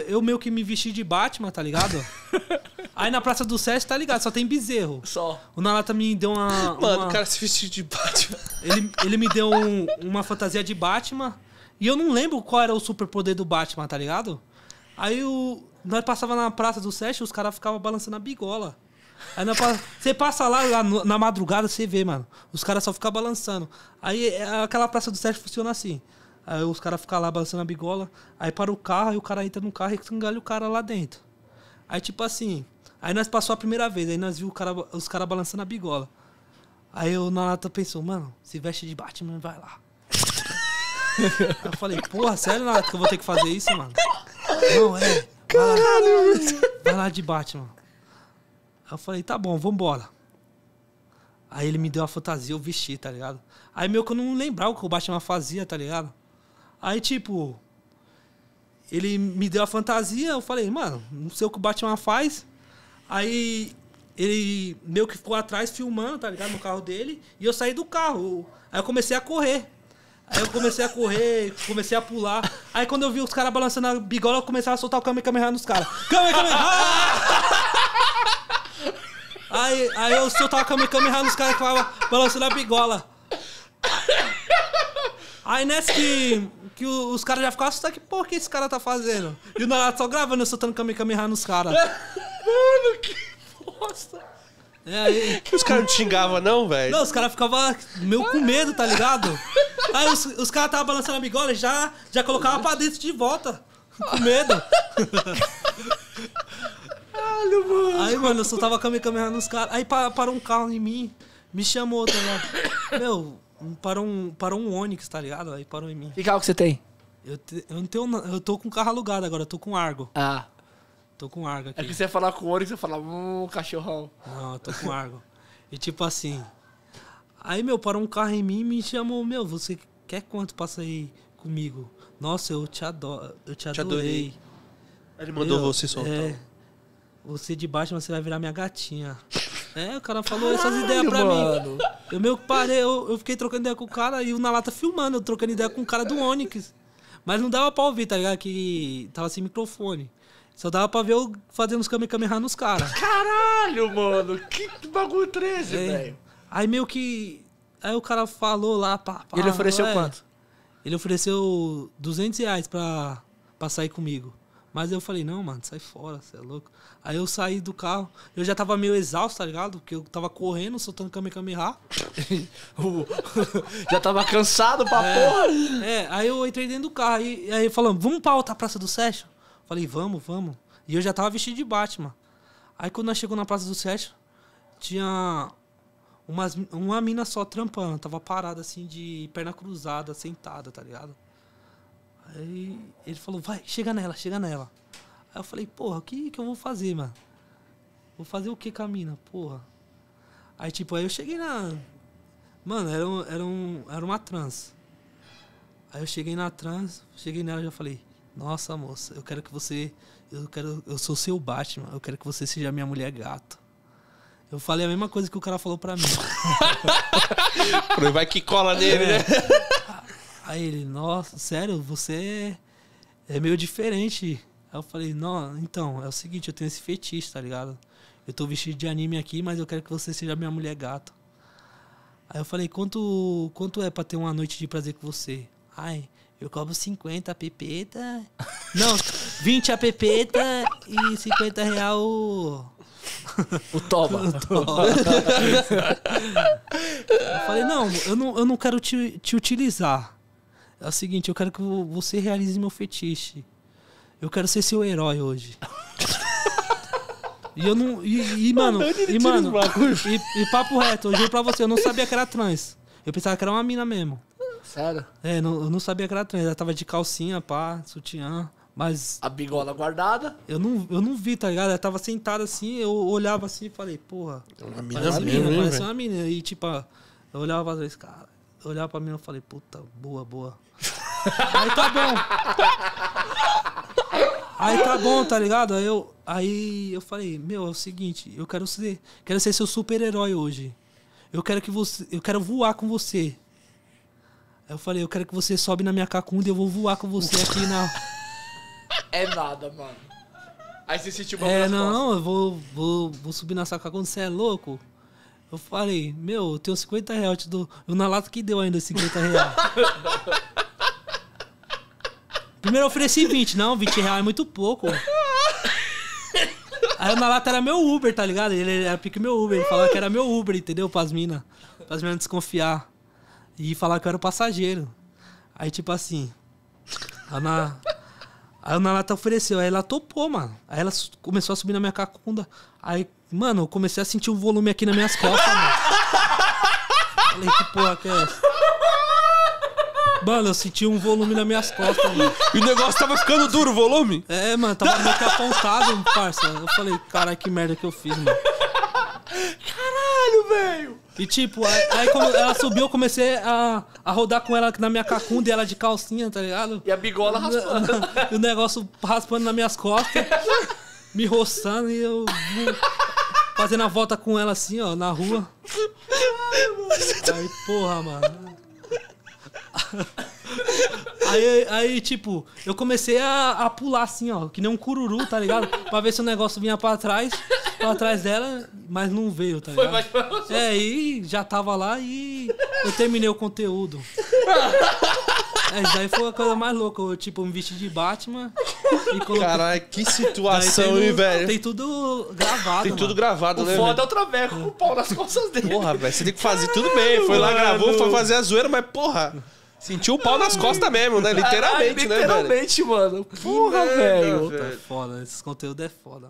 eu meio que me vesti de Batman, tá ligado? Aí na Praça do Sesc, tá ligado? Só tem bezerro. Só. O Nalata me deu uma. Mano, uma- o cara se vestiu de Batman. ele, ele me deu um- uma fantasia de Batman. E eu não lembro qual era o superpoder do Batman, tá ligado? Aí o, nós passava na Praça do Sesc, os caras ficavam balançando a bigola. Aí nós você passa lá, lá na madrugada, você vê, mano. Os caras só ficam balançando. Aí é, aquela Praça do Sesc funciona assim. Aí os caras ficam lá balançando a bigola. Aí para o carro, aí o cara entra no carro e engalha o cara lá dentro. Aí tipo assim. Aí nós passou a primeira vez, aí nós viu cara, os caras balançando a bigola. Aí o Nalata pensou, mano, se veste de Batman, vai lá. Aí eu falei, porra, sério, Nalata, que eu vou ter que fazer isso, mano? Não, é. Caralho, vai lá de Batman. Aí eu falei, tá bom, vambora. Aí ele me deu a fantasia, eu vesti, tá ligado? Aí meio que eu não lembrava o que o Batman fazia, tá ligado? Aí, tipo, ele me deu a fantasia, eu falei, mano, não sei o que o Batman faz. Aí ele meio que ficou atrás filmando, tá ligado? No carro dele. E eu saí do carro. Aí eu comecei a correr. Aí eu comecei a correr, comecei a pular. Aí quando eu vi os caras balançando a bigola, eu comecei a soltar o Kamehameha nos caras. Kamehameha! Aí, aí eu soltava o Kamehameha nos caras que estavam balançando a bigola. Aí nessa que, que os caras já ficavam assustados, que porra que esse cara tá fazendo? E o Naruto só gravando, eu soltando Kamehameha nos caras. Mano, que bosta. É, aí, Os caras não te xingavam, não, velho? não, os caras ficavam meio com medo, tá ligado? Aí os, os caras estavam balançando a bigola e já, já colocavam pra dentro de volta. Com medo. Caralho, mano. Aí, mano, eu soltava Kamehameha nos caras. Aí pa- parou um carro em mim, me chamou, tá ligado? Meu, parou um, parou um Onix, tá ligado? Aí parou em mim. Que carro que você tem? Eu, te- eu não tenho. Eu tô com carro alugado agora, eu tô com Argo. Ah. Tô com Argo aqui. É que você ia falar com o Onix, você fala, hum, cachorrão. Não, eu tô com Argo. E tipo assim. Aí, meu, parou um carro em mim e me chamou, meu, você quer quanto pra sair comigo? Nossa, eu te adoro. Eu te Te adorei. adorei. Ele mandou Meu, você soltar. É. Você de baixo, você vai virar minha gatinha. É, o cara falou essas ideias pra mano. mim. Eu meio que parei, eu, eu fiquei trocando ideia com o cara e o Nalata filmando, eu trocando ideia com o cara do Onix. Mas não dava pra ouvir, tá ligado? Que tava sem microfone. Só dava pra ver eu fazendo os Kamehameha nos caras. Caralho, mano. Que bagulho 13, É. velho. Aí meio que. Aí o cara falou lá, pá, pá, E ele ofereceu é. quanto? Ele ofereceu 200 reais pra, pra sair comigo. Mas eu falei, não, mano, sai fora, você é louco. Aí eu saí do carro, eu já tava meio exausto, tá ligado? Porque eu tava correndo, soltando Kamehameha. O- Já tava cansado pra É, porra. é, aí eu entrei dentro do carro, e aí falando, vamos pra outra Praça do Sérgio? Falei, vamos, vamos. E eu já tava vestido de Batman. Aí quando nós chegamos na Praça do Sérgio, tinha umas, uma mina só trampando, tava parada assim, de perna cruzada, sentada, tá ligado? Aí ele falou, vai, chega nela, chega nela. Aí eu falei, porra, o que, que eu vou fazer, mano? Vou fazer o que com a mina, porra? Aí tipo, aí eu cheguei na. Mano, era, um, era, um, era uma trans. Aí eu cheguei na trans, cheguei nela e já falei, nossa moça, eu quero que você. Eu quero. Eu sou seu Batman, eu quero que você seja minha mulher gato. Eu falei a mesma coisa que o cara falou pra mim. Vai que cola nele, né? Aí ele, nossa, sério, você é meio diferente. Aí eu falei, não, então, é o seguinte, eu tenho esse fetiche, tá ligado? Eu tô vestido de anime aqui, mas eu quero que você seja minha mulher gato. Aí eu falei, quanto, quanto é pra ter uma noite de prazer com você? Ai, eu cobro 50 a pepeta. Não, 20 a pepeta e 50 real o. O Toba. Eu falei, não, eu não, eu não quero te, te utilizar. É o seguinte, eu quero que vo- você realize meu fetiche. Eu quero ser seu herói hoje. E eu não. E, e, mano, e, mano e, e papo reto, eu juro pra você, eu não sabia que era trans. Eu pensava que era uma mina mesmo. Sério? É, não, eu não sabia que era trans. Ela tava de calcinha, pá, sutiã. Mas A bigola guardada. eu não, eu não vi, tá ligado? Ela tava sentada assim, eu olhava assim e falei, porra, Uma mina Parece mesmo, mina, parece uma mina. E tipo, eu olhava pra trás, cara. Eu olhava pra mim e falei, puta, boa, boa. aí tá bom. Aí tá bom, tá ligado? Aí eu, aí eu falei, meu, é o seguinte, eu quero ser, quero ser seu super-herói hoje. Eu quero que você, eu quero voar com você. Aí eu falei, eu quero que você sobe na minha cacunda e eu vou voar com você aqui na É nada, mano. Aí você sentiu bagulho É, nas costas. não, eu vou, vou, vou subir na saca quando você é louco. Eu falei, meu, eu tenho 50 reais, eu te dou. Eu na lata que deu ainda 50 reais. Primeiro eu ofereci 20, não, 20 reais é muito pouco. Aí o na lata era meu Uber, tá ligado? Ele era pique meu Uber. Ele falava que era meu Uber, entendeu? Pras minas. Pras minas desconfiar. E falar que eu era passageiro. Aí, tipo assim. A na... Aí o Nalata ofereceu, aí ela topou, mano. Aí ela começou a subir na minha cacunda. Aí, mano, eu comecei a sentir um volume aqui nas minhas costas, mano. Falei, que porra que é essa? Mano, eu senti um volume nas minhas costas, mano. E o negócio tava ficando duro, o volume? É, mano, tava meio que apontado, parça. Eu falei, caralho, que merda que eu fiz, mano. Caralho, velho. E tipo, aí, aí quando ela subiu, eu comecei a, a rodar com ela na minha cacunda e ela de calcinha, tá ligado? E a bigola raspando. E o negócio raspando nas minhas costas, me roçando e eu vou fazendo a volta com ela assim, ó, na rua. Aí, porra, mano. Aí, aí, tipo, eu comecei a, a pular assim, ó, que nem um cururu, tá ligado? Pra ver se o negócio vinha pra trás, pra trás dela, mas não veio, tá Foi ligado? mais pra você. É, e já tava lá e eu terminei o conteúdo. É, isso daí foi a coisa mais louca. Eu, tipo, me vesti de Batman e coloquei. Caralho, que situação, hein, velho? Tem tudo gravado. Tem tudo mano. gravado, O né? foda velho? é o Traveco com o pau nas costas dele. Porra, velho, você tem que fazer tudo bem. Foi lá, Mano. gravou, foi fazer a zoeira, mas porra, sentiu o pau nas costas mesmo, né? Literalmente, Caralho, né, velho? Literalmente, mano. Porra, velho. É foda, esses conteúdos é foda.